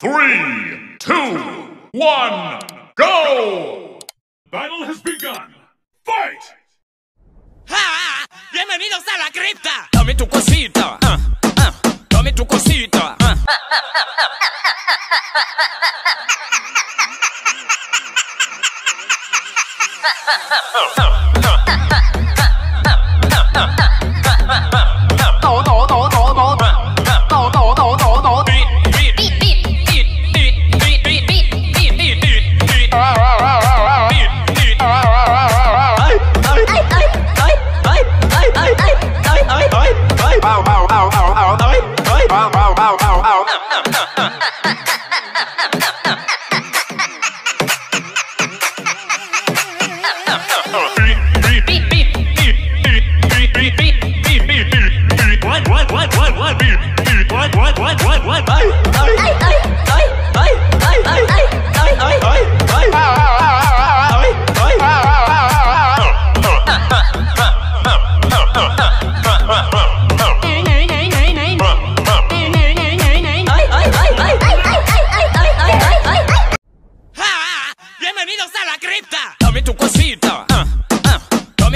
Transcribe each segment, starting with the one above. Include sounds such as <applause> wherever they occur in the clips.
Three, two, one, go! Battle has begun. Fight! ¡Ja! ¡Bienvenidos a la cripta! Dame tu cosita. ah, ah, Dame tu cosita. ah. <laughs>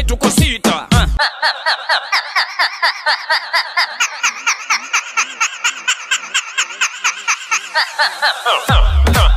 tu cosita. ah. <laughs>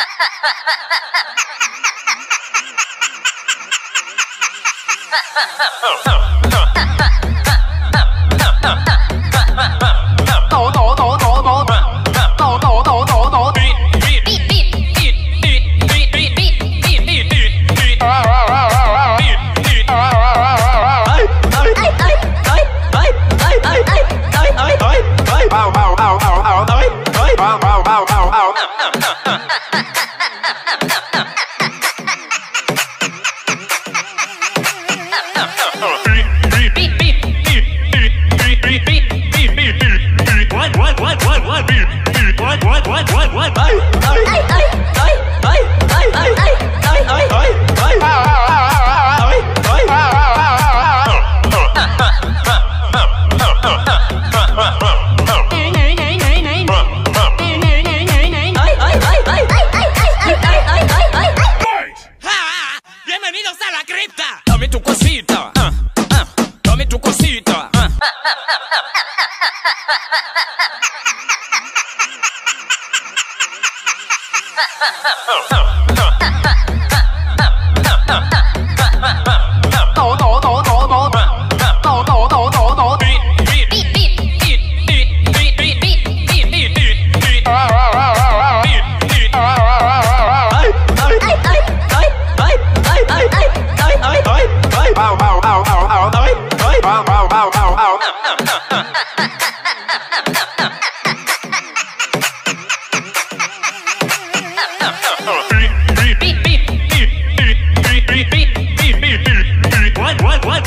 <laughs> <laughs> Oh, oh. What, Dame tu cosita. ah, ah, Dame tu cosita.